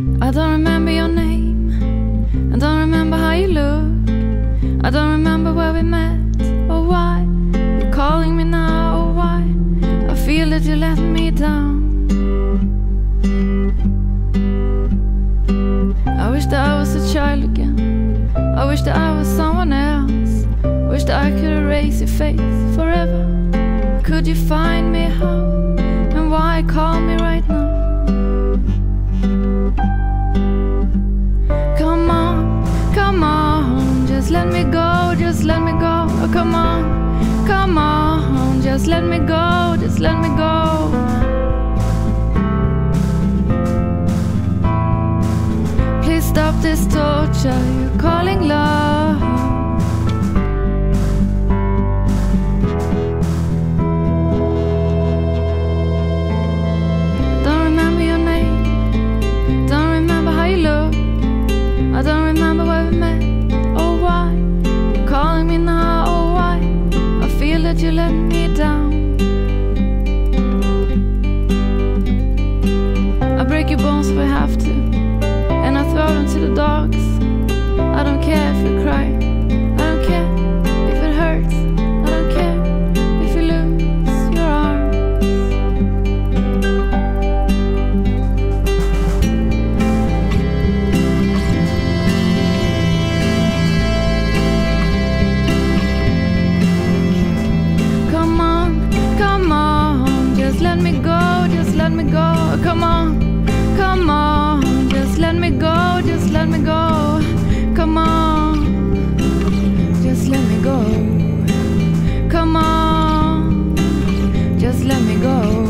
I don't remember your name. I don't remember how you look. I don't remember where we met or why you're calling me now or why I feel that you let me down. I wish that I was a child again. I wish that I was someone else. Wish that I could erase your face forever. Could you find me how and why call me me go, just let me go. Oh, come on, come on, just let me go, just let me go. Please stop this torture you're calling love. if I have to. And I throw them to the dogs. I don't care if you cry. I don't care if it hurts. I don't care if you lose your arms. Come on, come on, just let me go, just let me go. Come on. just let me go.